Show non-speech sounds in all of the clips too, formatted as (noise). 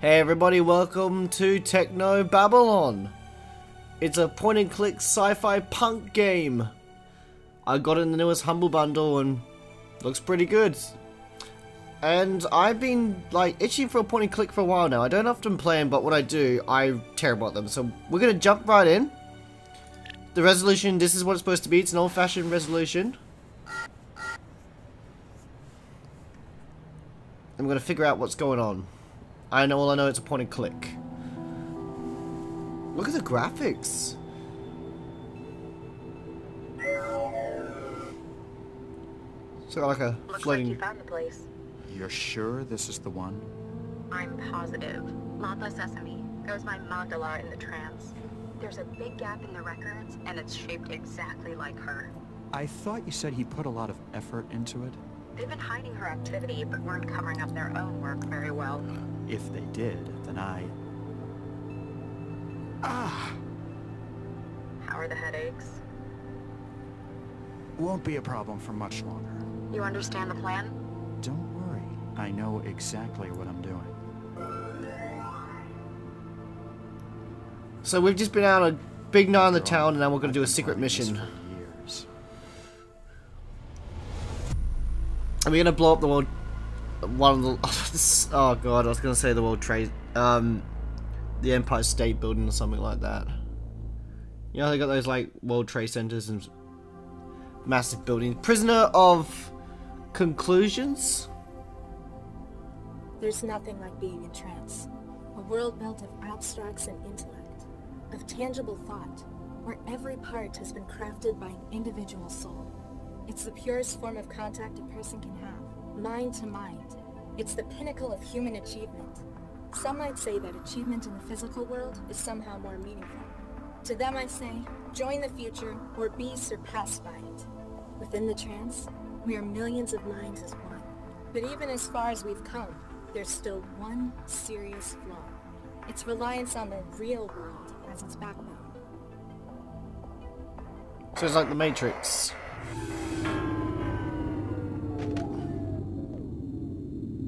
Hey everybody, welcome to Technobabylon. It's a point and click sci-fi punk game. I got it in the newest Humble Bundle and looks pretty good. And I've been like itching for a point and click for a while now. I don't often play them, but when I do, I care about them. So we're gonna jump right in. The resolution, this is what it's supposed to be. It's an old-fashioned resolution. I'm gonna figure out what's going on. I know all I know it's a point and click. Look at the graphics. It's like a Looks floating. like you found the place. You're sure this is the one? I'm positive. Latha Sesame. It was my mandala in the trance. There's a big gap in the records, and it's shaped exactly like her. I thought you said he put a lot of effort into it. They've been hiding her activity, but weren't covering up their own work very well. If they did, then I... Ah! How are the headaches? Won't be a problem for much longer. You understand the plan? Don't worry. I know exactly what I'm doing. So we've just been out a big night in the town, and now we're gonna do a secret planning this mission. Are we gonna blow up the world? One of the. (laughs) oh god, I was gonna say the World Trade. Um, the Empire State Building or something like that. You know they got those like World Trade Centers and massive buildings. Prisoner of conclusions. There's nothing like being in trance. A world built of abstracts and intellect, of tangible thought, where every part has been crafted by an individual soul. It's the purest form of contact a person can have, mind to mind. It's the pinnacle of human achievement. Some might say that achievement in the physical world is somehow more meaningful. To them I say, join the future or be surpassed by it. Within the trance, we are millions of minds as one. But even as far as we've come, there's still one serious flaw. Its reliance on the real world as its backbone. So it's like the Matrix.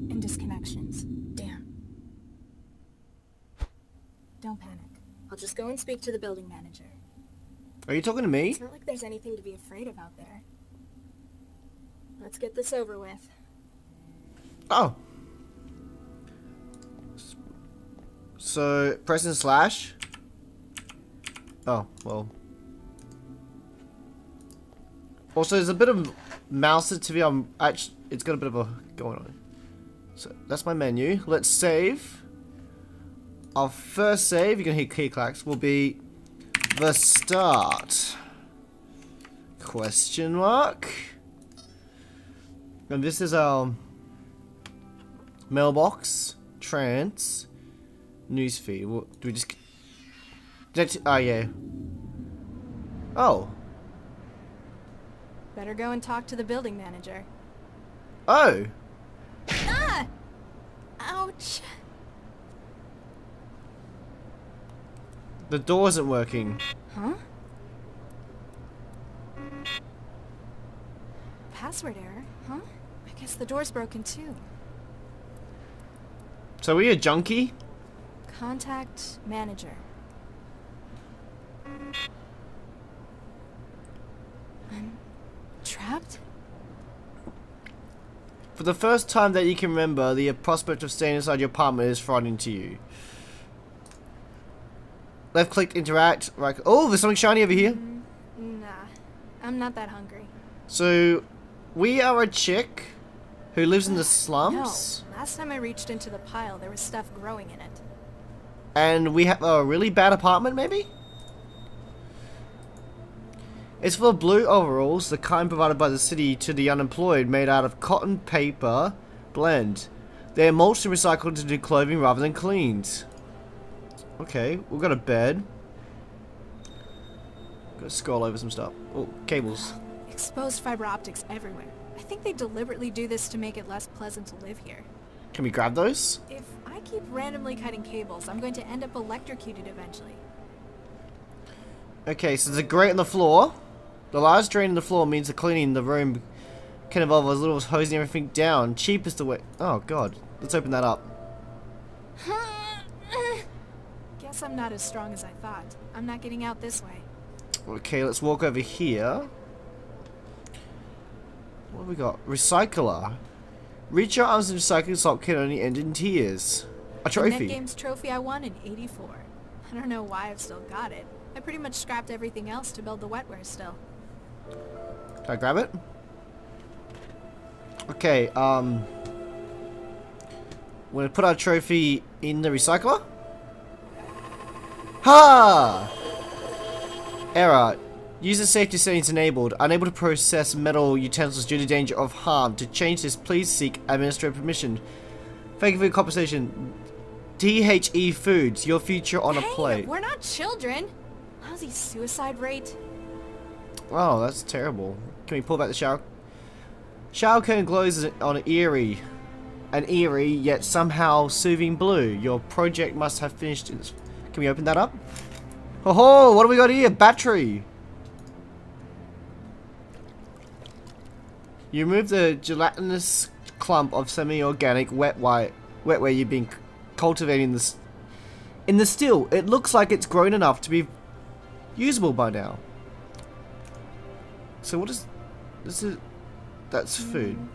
And disconnections. Damn. Don't panic. I'll just go and speak to the building manager. Are you talking to me? It's not like there's anything to be afraid of out there. Let's get this over with. Oh. So pressing slash. Oh well. Also, there's a bit of mouse sensitivity. I'm actually, it's got a bit of a going on. So that's my menu. Let's save. Our first save, you can hear key clacks, will be the start. Question mark. And this is our mailbox, trance, newsfeed. What do we just? Oh yeah. Oh. Better go and talk to the building manager. Oh. Ah! Ouch! The door isn't working. Huh? Password error, huh? I guess the door's broken too. So are we a junkie? Contact manager. I'm trapped? For the first time that you can remember, the prospect of staying inside your apartment is frightening to you. Left click interact. Right. Oh, there's something shiny over here. Mm, nah, I'm not that hungry. So, we are a chick who lives in the (sighs) No, slums, last time I reached into the pile, there was stuff growing in it. and we have a really bad apartment, maybe. It's full of blue overalls, the kind provided by the city to the unemployed, made out of cotton paper blend. They are mulched and recycled to do clothing rather than cleaned. Okay, we've got a bed. Gotta scroll over some stuff. Oh, cables. Exposed fiber optics everywhere. I think they deliberately do this to make it less pleasant to live here. Can we grab those? If I keep randomly cutting cables, I'm going to end up electrocuted eventually. Okay, so there's a grate on the floor. The large drain in the floor means the cleaning the room can involve as little as hosing everything down. Cheapest way. Oh god, let's open that up. (laughs) Guess I'm not as strong as I thought. I'm not getting out this way. Okay, let's walk over here. What have we got? Recycler. Reach your arms and recycling salt can only end in tears. A The trophy. NetGames trophy I won in 84. I don't know why I've still got it. I pretty much scrapped everything else to build the wetware still. Can I grab it? Okay, um... We're gonna put our trophy in the recycler. Ha! Error. User safety settings enabled. Unable to process metal utensils due to danger of harm. To change this, please seek administrative permission. Thank you for your compensation. DHE Foods, your future on a hey, plate. we're not children! Lousy suicide rate. Oh, that's terrible. Can we pull back the shower? Shower curtain glows on eerie, an eerie yet somehow soothing blue. Your project must have finished. In. Can we open that up? Oh, ho, what do we got here? Battery. You remove the gelatinous clump of semi-organic wet white wetware you've been cultivating this. In the still, it looks like it's grown enough to be usable by now. So what is this is that's food. Mm.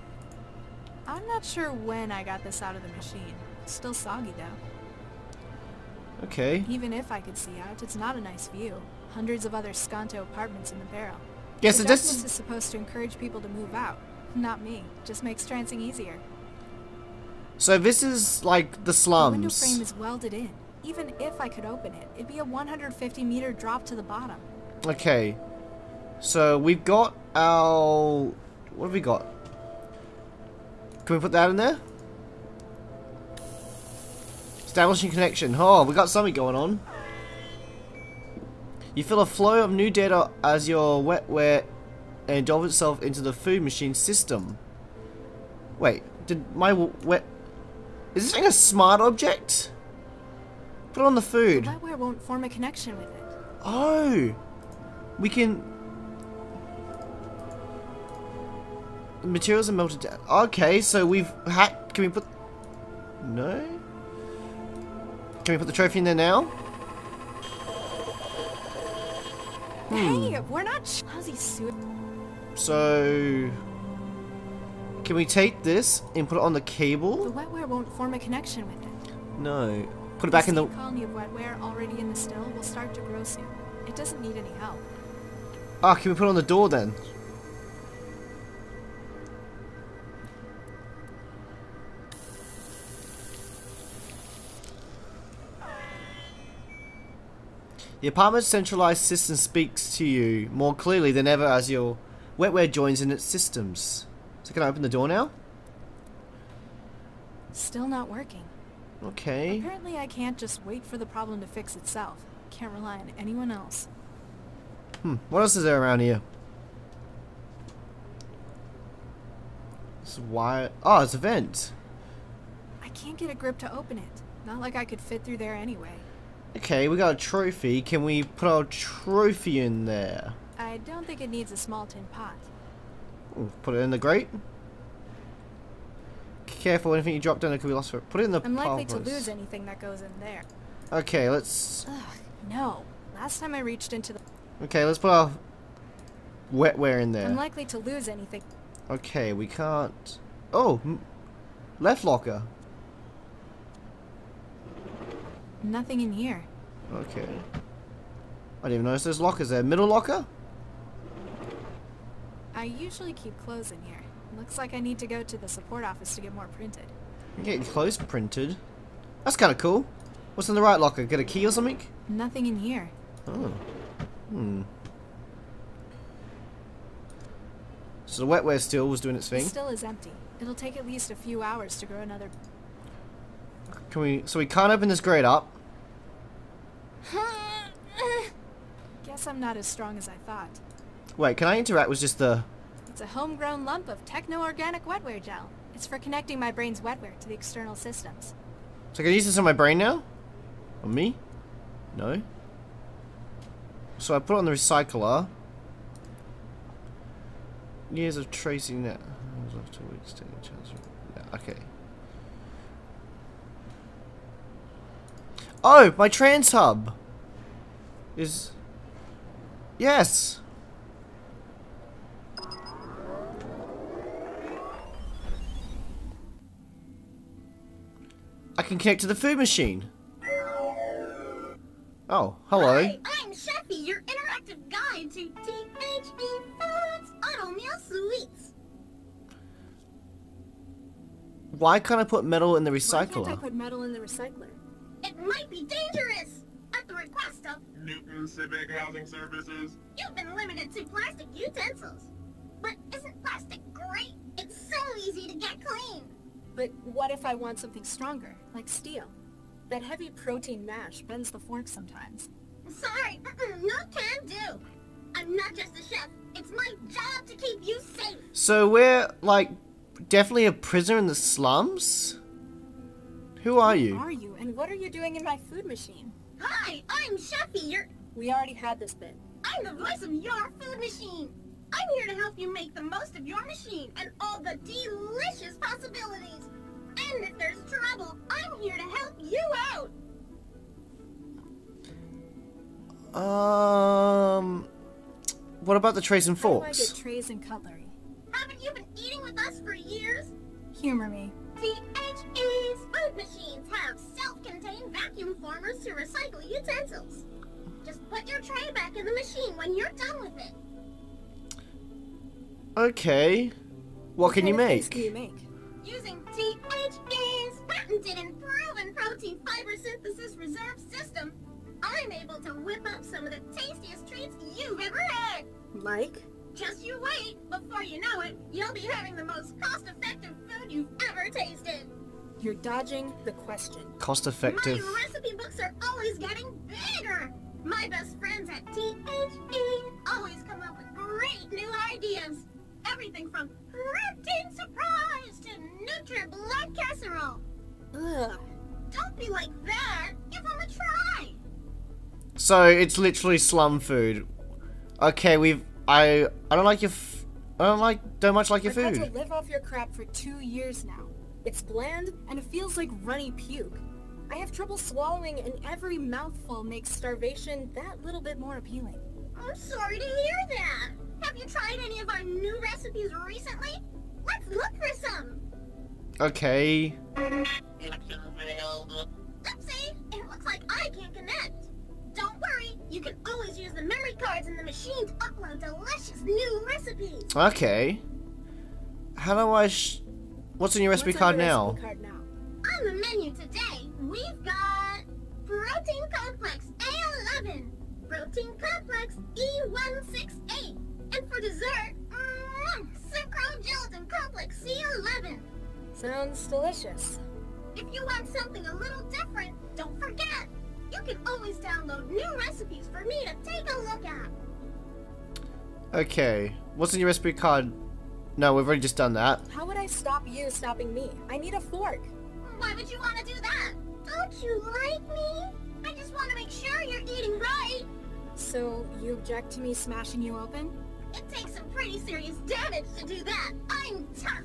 I'm not sure when I got this out of the machine. It's still soggy though. Okay. Even if I could see out, it's not a nice view. Hundreds of other Skanto apartments in the barrel. Yes, the it does. is supposed to encourage people to move out. Not me. Just makes trancing easier. So this is like the The window frame is welded in. Even if I could open it, it'd be a 150 meter drop to the bottom. Okay. So we've got our what have we got? Can we put that in there? Establishing connection. Oh, we got something going on. You feel a flow of new data as your wetware and delve itself into the food machine system. Wait, did my wet... Is this thing a smart object? Put it on the food. Wetware won't form a connection with it. Oh! We can... The materials are melted down. Okay, so we've had... Can we put... No? Can we put the trophy in there now? Hmm. Hey, we're not lousy su- So... Can we take this and put it on the cable? The wetware won't form a connection with it. No. Put it back in the... colony of wetware already in the still will start to grow soon. It doesn't need any help. Ah, can we put it on the door then? The apartment's centralized system speaks to you more clearly than ever as your wetware joins in its systems. So can I open the door now? Still not working. Okay. Apparently I can't just wait for the problem to fix itself. Can't rely on anyone else. Hmm. What else is there around here? This is why. Oh, it's a vent. I can't get a grip to open it. Not like I could fit through there anyway. Okay, we got a trophy. Can we put our trophy in there? I don't think it needs a small tin pot. Ooh, put it in the grate. Careful, anything you drop down there could be lost for. Put it in the I'm likely to lose anything that goes in there. Okay, let's. Ugh, no. Last time I reached into the... Okay, let's put our wetware in there. I'm likely to lose anything. Okay, we can't. Oh, left locker. Nothing in here. Okay. I didn't even notice there's lockers there. Middle locker? I usually keep clothes in here. Looks like I need to go to the support office to get more printed. I'm getting clothes printed. That's kind of cool. What's in the right locker? Get a key or something? Nothing in here. Oh. Hmm. So the wetware still was doing its It thing. still is empty. It'll take at least a few hours to grow another... Can we? So we can't open this grate up. (laughs) Guess I'm not as strong as I thought. Wait, can I interact with just the? It's a homegrown lump of techno-organic wetware gel. It's for connecting my brain's wetware to the external systems. So I can use this on my brain now? On me? No. So I put it on the recycler. Years of tracing that. Two weeks, taking chance. Yeah, okay. Oh, my trance hub is. Yes. I can connect to the food machine. Oh, hello. Hi, I'm Chefy, your interactive guide to THE Foods Auto Meal Sweets. Why can't I put metal in the Why can't I put metal in the recycler? It might be dangerous. At the request of, Newton Civic Housing Services. you've been limited to plastic utensils. But isn't plastic great? It's so easy to get clean. But what if I want something stronger, like steel? That heavy protein mash bends the fork sometimes. Sorry, uh-uh, no can do. I'm not just a chef. It's my job to keep you safe. So we're like definitely a prisoner in the slums? Who are Who you? are you, and what are you doing in my food machine? Hi, I'm Chefy, your We already had this bit. I'm the voice of your food machine. I'm here to help you make the most of your machine and all the delicious possibilities. And if there's trouble, I'm here to help you out. Um, what about the trays and How do I forks? get trays and cutlery? Haven't you been eating with us for years? Humor me. THE's food machines have self-contained vacuum formers to recycle utensils. Just put your tray back in the machine when you're done with it. Okay. What can you What kind of things make? Can you make? Using THE's patented and proven protein fiber synthesis reserve system, I'm able to whip up some of the tastiest treats you've ever had. Like? Just you wait. Before you know it, you'll be having the most cost-effective food you've ever tasted. You're dodging the question. Cost effective. My recipe books are always getting bigger. My best friends at THE always come up with great new ideas. Everything from protein surprise to Nutri blood casserole. Ugh. Don't be like that. Give them a try. So it's literally slum food. Okay, we've. I. I don't like your. F- I don't like. Don't much like your I've had food. to live off your crap for two years now. It's bland, and it feels like runny puke. I have trouble swallowing, and every mouthful makes starvation that little bit more appealing. I'm sorry to hear that. Have you tried any of our new recipes recently? Let's look for some. Okay. Oopsie, it looks like I can't connect. Don't worry, you can always use the memory cards in the machine to upload delicious new recipes. Okay. How do I? Sh- What's in your recipe What's on card your now? recipe card now? On the menu today, we've got Protein Complex A11, Protein Complex E168, and for dessert, mm, Sucrose Gelatin Complex C11. Sounds delicious. If you want something a little different, don't forget, you can always download new recipes for me to take a look at. Okay. What's in your recipe card? No, we've already just done that. How would I stop you stopping me? I need a fork. Why would you want to do that? Don't you like me? I just want to make sure you're eating right. So, you object to me smashing you open? It takes some pretty serious damage to do that. I'm tough.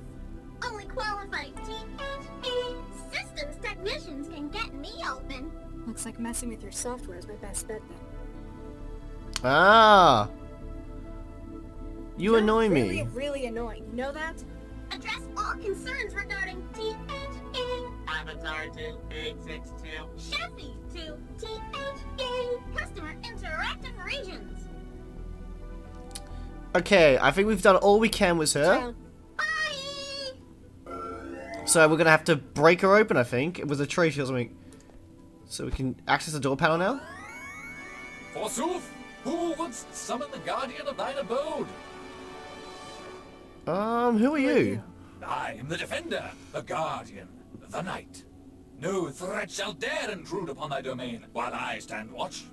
Only qualified THE systems technicians can get me open. Looks like messing with your software is my best bet then. Ah. You You're annoy really, me. really annoying. You know that? Address all concerns regarding THE Avatar 2862. Chefy to THE Customer Interactive Regions. Okay, I think we've done all we can with her. Bye! So we're gonna have to break her open, I think, with a tray or something. So we can access the door panel now? Forsooth, who wouldst summon the guardian of thine abode? Um, who are you? I am the defender, the guardian, the knight. No threat shall dare intrude upon thy domain while I stand watch.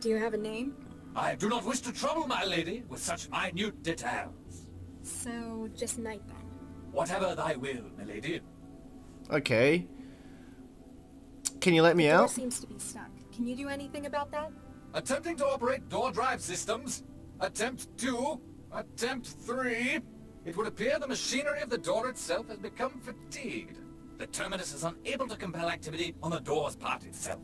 Do you have a name? I do not wish to trouble my lady with such minute details. So, just Knight then. Whatever thy will, milady. Okay. Can you let me The door out? seems to be stuck. Can you do anything about that? Attempting to operate door drive systems. Attempt two. Attempt three. It would appear the machinery of the door itself has become fatigued. The terminus is unable to compel activity on the door's part itself.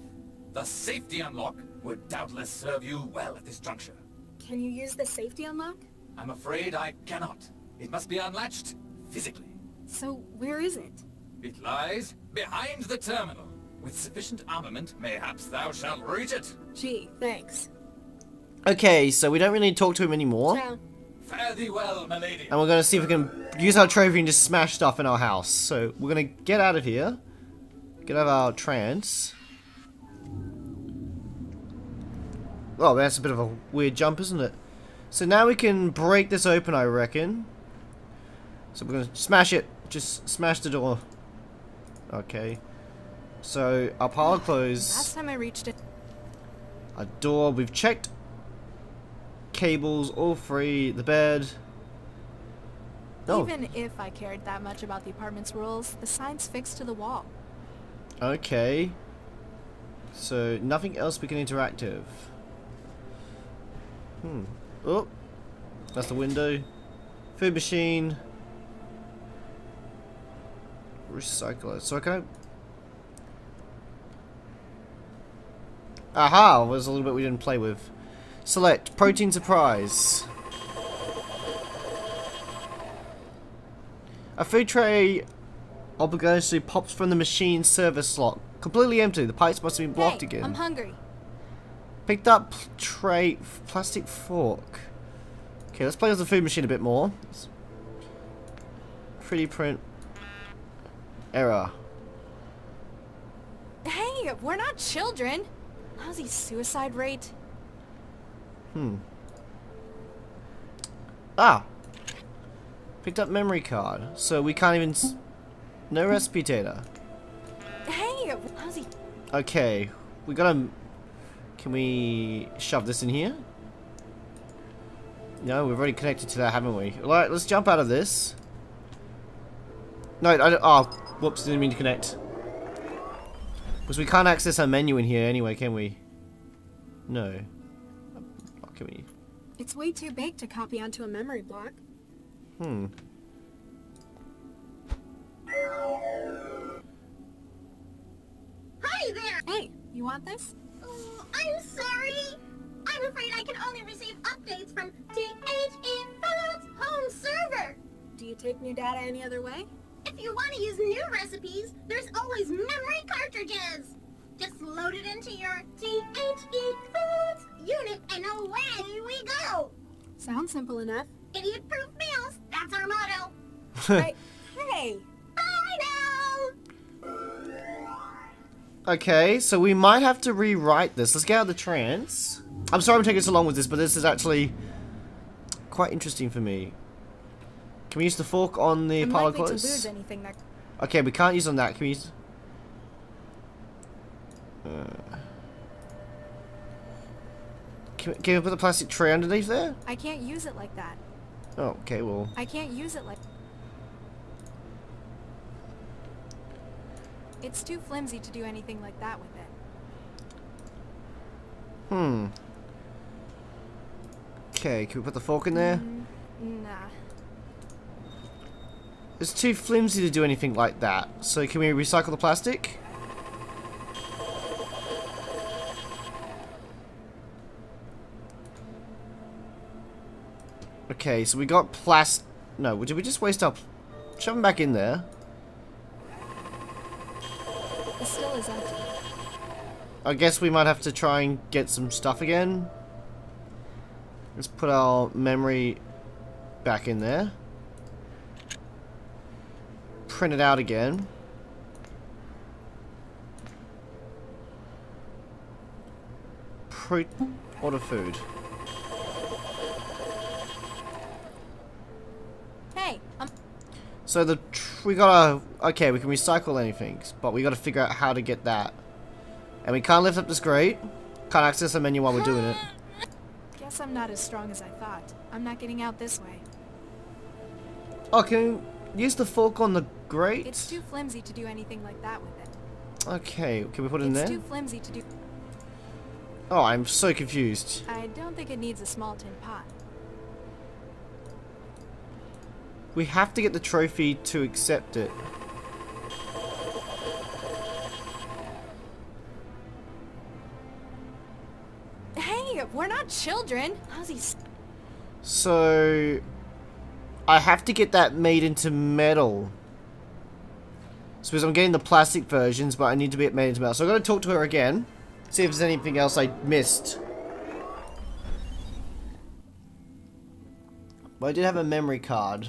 The safety unlock would doubtless serve you well at this juncture. Can you use the safety unlock? I'm afraid I cannot. It must be unlatched physically. So, where is it? It lies behind the terminal. With sufficient armament, mayhaps thou shalt reach it. Gee, thanks. Okay, so we don't really need to talk to him anymore. Ciao. Fare thee well, my lady. And we're going to see if we can use our trophy and just smash stuff in our house. So we're going to get out of here. Get out of our trance. Oh, that's a bit of a weird jump, isn't it? So now we can break this open, I reckon. So we're going to smash it. Just smash the door. Okay. So our power close. Last time I reached it. A door. We've checked cables, all three. The bed. Oh, Even if I cared that much about the apartment's rules, the sign's fixed to the wall. okay. So nothing else we can interactive. Hmm. Oh, that's the window. Food machine. Recycler. So I can. Aha! There's a little bit we didn't play with. Select protein surprise. A food tray obligatorily pops from the machine service slot. Completely empty. The pipes must have been blocked hey, again. I'm hungry. Picked up tray plastic fork. Okay, let's play with the food machine a bit more. 3D print error. Hey, we're not children. Lousy suicide rate. Hmm. Ah. Picked up memory card. So we can't even. S no recipe data. Hey, lousy. Okay, we gotta. Can we shove this in here? No, we've already connected to that, haven't we? Alright, let's jump out of this. No, I don't. Oh, whoops, didn't mean to connect. Because we can't access our menu in here anyway, can we? No. Can we? It's way too big to copy onto a memory block. Hmm. Hi there! Hey, you want this? Oh, I'm sorry. I'm afraid I can only receive updates from THE Foods home server. Do you take new data any other way? If you want to use new recipes, there's always memory cartridges. Just load it into your THE Foods unit and away we go. Sounds simple enough. Idiot-proof meals, that's our motto. (laughs) hey, hey! Bye now! Okay, so we might have to rewrite this. Let's get out of the trance. I'm sorry I'm taking so long with this, but this is actually quite interesting for me. Can we use the fork on the I'm pile likely to clothes? lose anything that... Okay, we can't use on that. Can we use... Uh, can, we, can we put the plastic tray underneath there? I can't use it like that. Oh, okay, well... I can't use it like... It's too flimsy to do anything like that with it. Hmm. Okay, can we put the fork in there? Mm, nah. It's too flimsy to do anything like that. So can we recycle the plastic? Okay, so we got plast... No, did we just waste our... Shove them back in there. It still is empty. I guess we might have to try and get some stuff again. Let's put our memory back in there. Print it out again. Pro order food. So the tr we gotta okay we can recycle anything, but we gotta figure out how to get that. And we can't lift up this grate. Can't access the menu while we're doing it. (laughs) Guess I'm not as strong as I thought. I'm not getting out this way. Oh, can we use the fork on the grate? It's too flimsy to do anything like that with it. Okay, can we put it in it's there? too flimsy to do... Oh, I'm so confused. I don't think it needs a small tin pot. We have to get the trophy to accept it. Hey, we're not children. Ozzy, s- So I have to get that made into metal. Suppose I'm getting the plastic versions, but I need to be it made into metal. So I'm gonna talk to her again. See if there's anything else I missed. But I did have a memory card.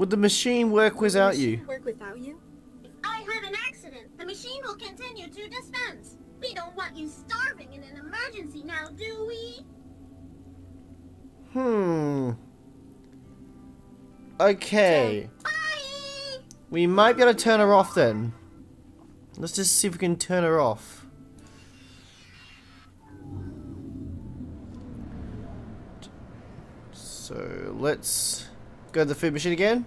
Would the machine work without you? Work without you? If I have an accident, the machine will continue to dispense. We don't want you starving in an emergency now, do we? Hmm. Okay. Bye! We might be able to turn her off then. Let's just see if we can turn her off. So let's go to the food machine again.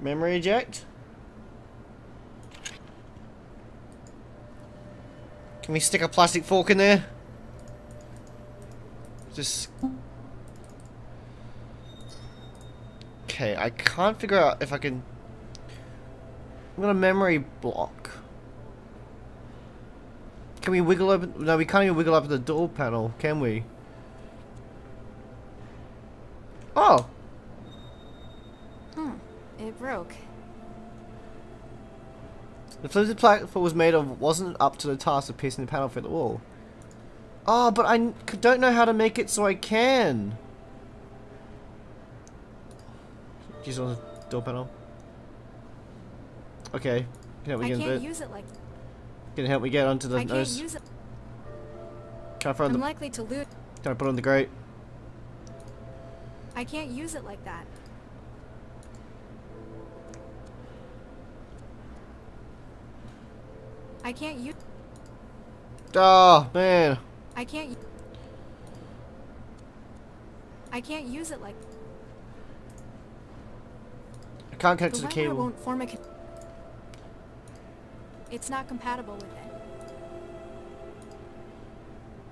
Memory eject. Can we stick a plastic fork in there? Just. Okay, I can't figure out if I can. I'm gonna memory block. Can we wiggle open? No, we can't even wiggle open the door panel, can we? Oh. It broke. the flipped platform was made of wasn't up to the task of piercing the panel through the wall. Oh, but I don't know how to make it so I can. Use on the door panel. Okay, can help me I get can't it. use it like Can help me get onto the I can't nose? use it. Can I throw I'm the? likely to lose. Can I put on the grate? I can't use it like that. I can't use. Oh ah, man. I can't. I can't use it like. I can't connect The to the cable. won't form a. It's not compatible with it.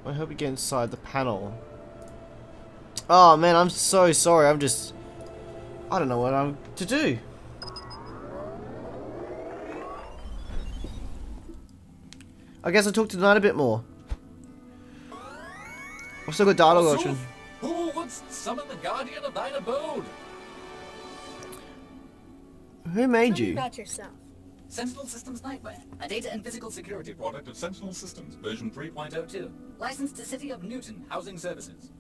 I hope we get inside the panel. Oh man, I'm so sorry. I'm just. I don't know what I'm to do. I guess I'll talk to the knight a bit more. I've still got dialogue option. Forsooth, Who wouldst summon the guardian of thine abode? Who made Tell you? about yourself. Sentinel Systems Nightwear, a data and physical security product of Sentinel Systems, version 3.02. Licensed to City of Newton Housing Services.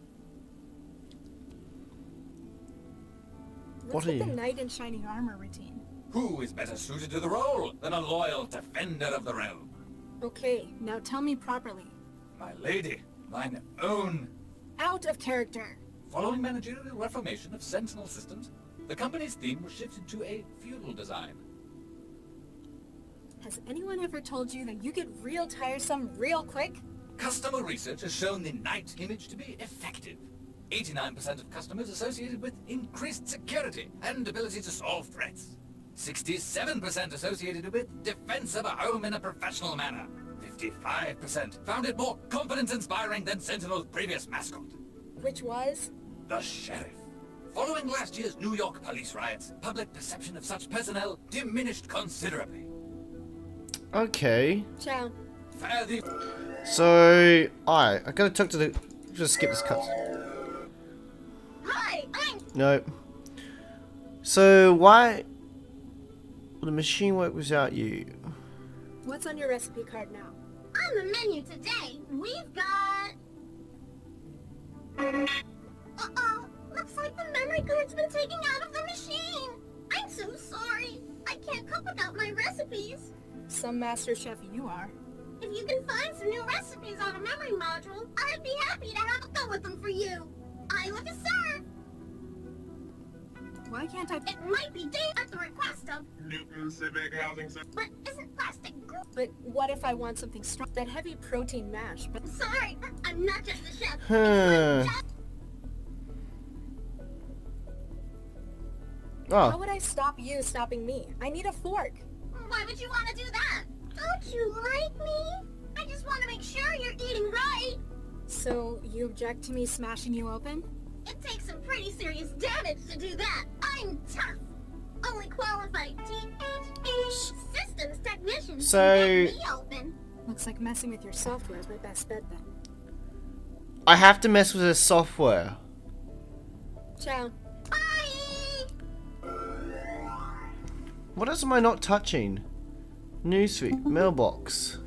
What What's are with the you? knight in shining armor routine? Who is better suited to the role than a loyal defender of the realm? Okay, now tell me properly. My lady, mine own. Out of character. Following managerial reformation of Sentinel Systems, the company's theme was shifted to a feudal design. Has anyone ever told you that you get real tiresome real quick? Customer research has shown the knight image to be effective. 89% of customers associated with increased security and ability to solve threats. 67% associated with defense of a home in a professional manner. 55% found it more confidence-inspiring than Sentinel's previous mascot, Which was? the Sheriff. Following last year's New York police riots, public perception of such personnel diminished considerably. Okay. Ciao. Fare thee So, alright, I gotta talk to the. Just skip this cut. Hi, I'm Nope. So why will the machine work without you? What's on your recipe card now? on the menu today. We've got. Uh-oh. Looks like the memory card's been taken out of the machine. I'm so sorry. I can't cook without my recipes. Some master chef you are. If you can find some new recipes on a memory module, I'd be happy to have a go with them for you. I live to serve. Why can't I? It might be date at the request of, Newton Civic Housing Service. but isn't plastic gr- But what if I want something strong? That heavy protein mash. But Sorry, I'm not just a chef. Huh. Oh. how Oh, would I stop you stopping me? I need a fork. Why would you want to do that? Don't you like me? I just want to make sure you're eating right. So, you object to me smashing you open? It takes some pretty serious damage to do that. I'm tough. Only qualified THE systems technicians So- can get me open. Looks like messing with your software is my best bet then. I have to mess with the software. Ciao. Bye! What else am I not touching? Newsfeed, (laughs) mailbox.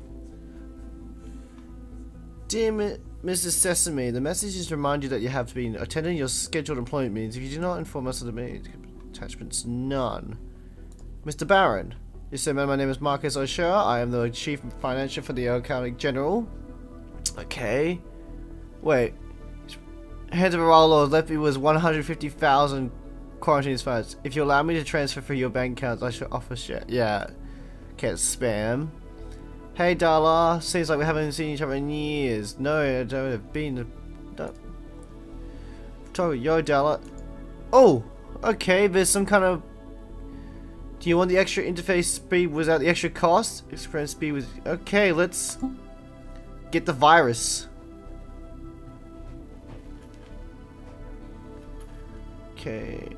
Damn Mi- Mrs. Sesame, the message is to remind you that you have been attending your scheduled employment meetings. If you do not inform us of the meeting, attachments none. Mr. Baron, you say, man, my name is Marcus O'Shea. I am the chief financial for the County General. Okay. Wait. Head of Aralo left me was 150,000 quarantine funds. If you allow me to transfer for your bank accounts, I should offer share. Yeah. Can't spam. Hey, Darla. Seems like we haven't seen each other in years. No, I don't have been. Oh, yo, Darla. Oh, okay. There's some kind of. Do you want the extra interface speed without the extra cost? Experience speed with. Okay, let's get the virus. Okay.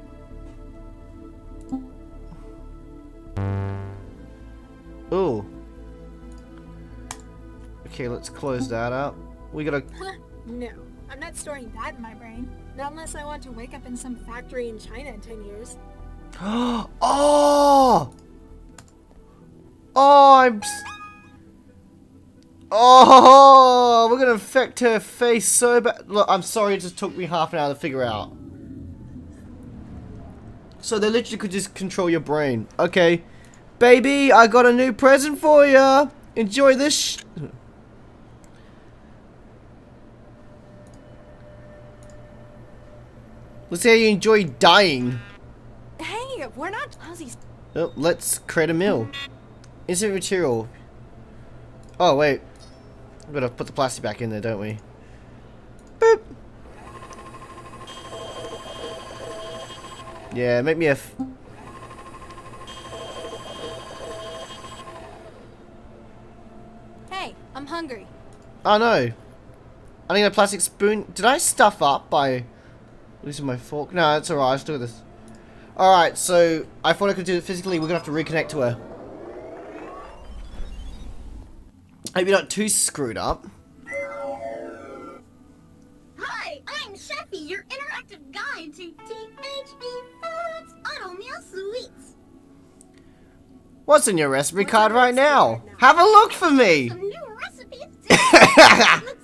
Oh. Okay, let's close that up. We gotta. no, I'm not storing that in my brain. Not unless I want to wake up in some factory in China in 10 years. (gasps) oh! Oh, I'm. Oh, we're gonna affect her face so bad. Look, I'm sorry, it just took me half an hour to figure out. So they literally could just control your brain. Okay, baby, I got a new present for you. Enjoy this. Let's see how you enjoy dying. Hey, we're not Ozzy's. Oh, let's create a mill. Instant material. Oh, wait. We gotta put the plastic back in there, don't we? Boop. Yeah, make me a. F Hey, I'm hungry. oh no. I need a plastic spoon. Did I stuff up by losing my fork? No, it's alright. Let's do this. Alright, so I thought I could do it physically. We're gonna have to reconnect to her. Hope you're not too screwed up. Hi, I'm Chefy, your interactive guide to THE Foods Auto Meal Sweets. What's in your recipe card right now? now? Have a look for me. (laughs) (laughs)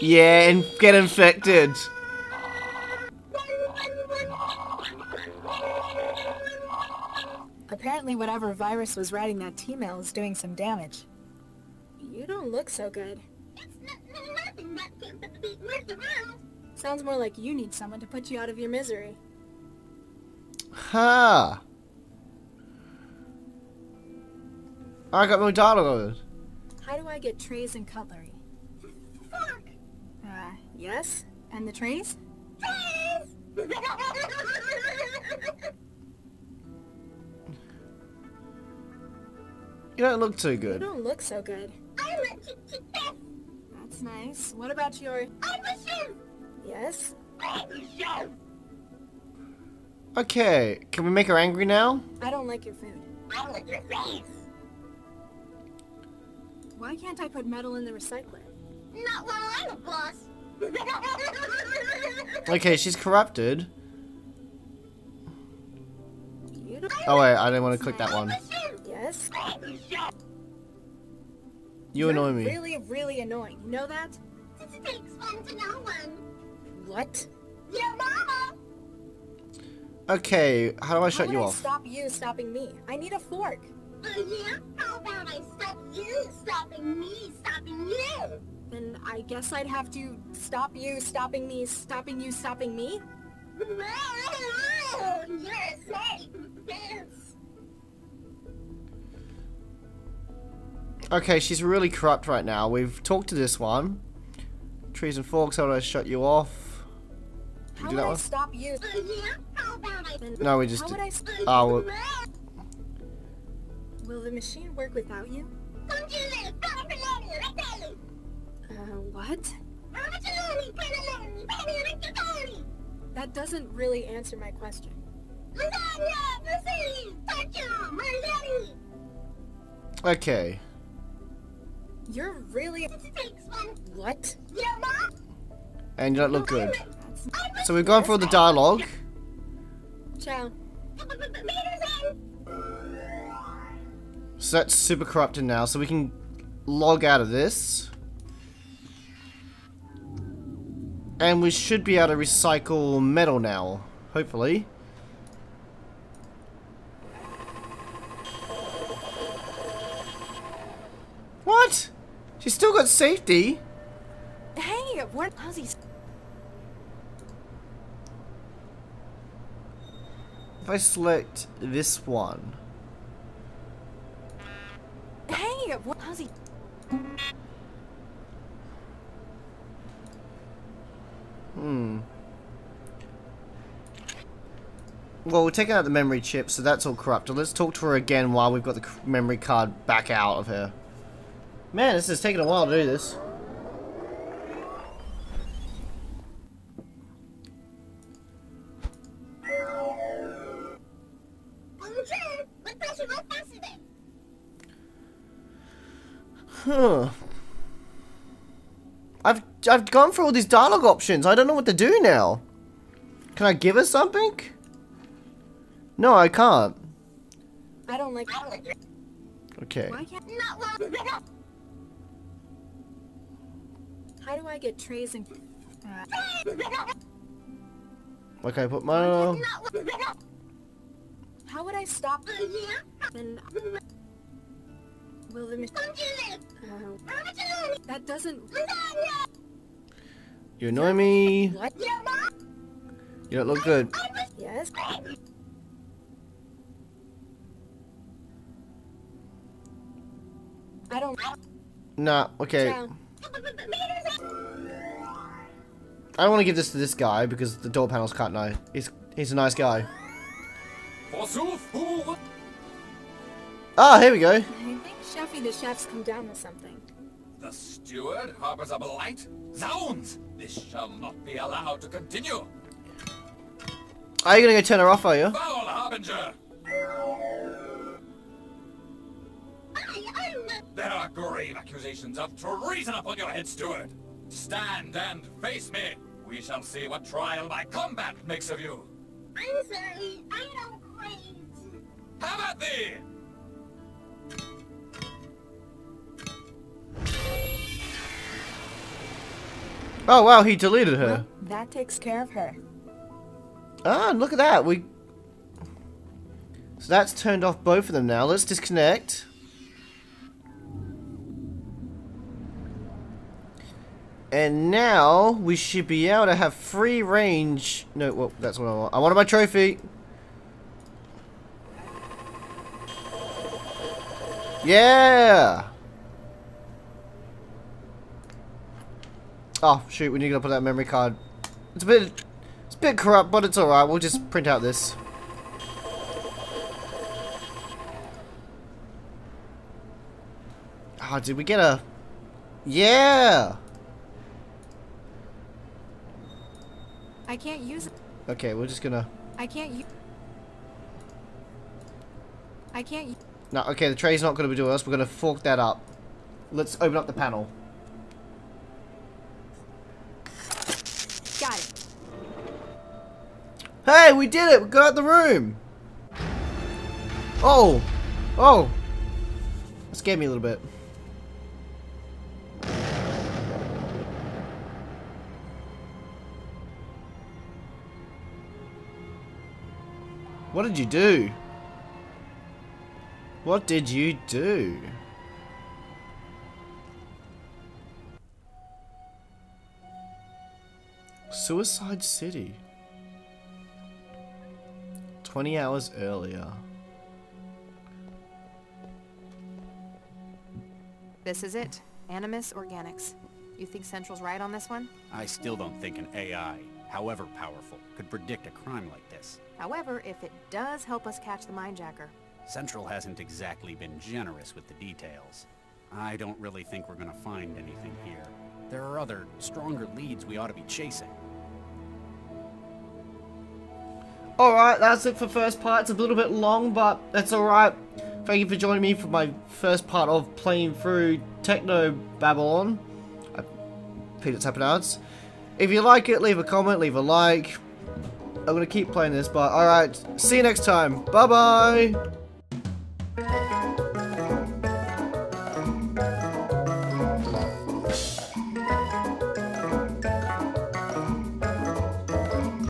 Yeah, and get infected. Apparently, whatever virus was writing that T-mail is doing some damage. You don't look so good. it's n- nothing that can be worked around. Sounds more like you need someone to put you out of your misery. Huh. I got more dollars. How do I get trays and cutlery? Fork. Yes? And the trees? Please. You don't look too good. You don't look so good. I'm a ch- ch- That's nice. What about your... I'm a chef. Yes? I'm a chef. Okay, can we make her angry now? I don't like your food. I like your face. Why can't I put metal in the recycler? Not while I'm a boss. Okay, she's corrupted. Oh wait, I didn't want to click that one. Yes? You You're annoy me. really, really annoying. You know that? It takes one to know one. What? Your mama. Okay, how do I How shut would you I off? stop you stopping me? I need a fork. Uh, yeah? How about I stop you stopping me stopping you? Then I guess I'd have to stop you stopping me stopping you stopping me? Whoa, You're a snake. Yes. Okay, she's really corrupt right now. We've talked to this one. Trees and forks, how do I shut you off? How we do would that I one? stop you? Yeah? How about I... Then No, we just How would I s- Oh, ah, well, Will the machine work without you? Don't you let it go for What? That doesn't really answer my question. Lasagna, fusilli, torture, marlini. Okay. You're really... What? And you don't look good. So we've gone through the dialogue. Ciao. So that's super corrupted now, so we can log out of this. And we should be able to recycle metal now, hopefully. What? She's still got safety? Hey, what? How's he... If I select this one. Hey, what? How's he... Hmm. Well, we're taking out the memory chip, so that's all corrupted. Let's talk to her again while we've got the memory card back out of her. Man, this is taking a while to do this. Huh. I've I've gone through all these dialogue options. I don't know what to do now. Can I give her something? No, I can't. I don't like... Okay. Why can't... Not long. How do I get trays and... Okay, put my. Not long. How would I stop... Yeah. Then... Will the... mach- Don't you live? Uh, that doesn't... lasagna. You annoy me. What? You don't look good. I Yes? I don't... Nah. Okay. Ciao. I don't want to give this to this guy because the door panel's cut now. He's he's a nice guy. Forsooth. Ah, here we go. I think Chefy the chef's come down with something. The steward harbors a blight? Zounds! This shall not be allowed to continue! Are you gonna go turn her off? Are you? Foul harbinger! There are grave accusations of treason upon your head, steward! Stand and face me! We shall see what trial by combat makes of you! I'm sorry. I don't quite. How about thee! Oh wow, he deleted her. Well, that takes care of her. Ah, look at that. We. So that's turned off both of them now. Let's disconnect. And now we should be able to have free range. No, well, that's what I want. I wanted my trophy. Yeah. Oh shoot, we need to put that memory card. It's a bit, it's a bit corrupt, but it's all right. We'll just print out this. Ah, did we get a? Yeah. I can't use it. Okay, we're just gonna. I can't use... I can't No, okay, the tray's not gonna be doing us. We're gonna fork that up. Let's open up the panel. Hey, we did it! We got out the room! Oh! Oh! That scared me a little bit. What did you do? What did you do? Suicide City. 20 hours earlier. This is it. Animus Organics. You think Central's right on this one? I still don't think an AI, however powerful, could predict a crime like this. However, if it does help us catch the Mindjacker, Central hasn't exactly been generous with the details. I don't really think we're gonna find anything here. There are other, stronger leads we ought to be chasing. Alright, that's it for first part. It's a little bit long, but that's alright. Thank you for joining me for my first part of playing through Techno Babylon. I it's happenouts. If you like it, leave a comment, leave a like. I'm gonna keep playing this, but alright. See you next time. Bye bye!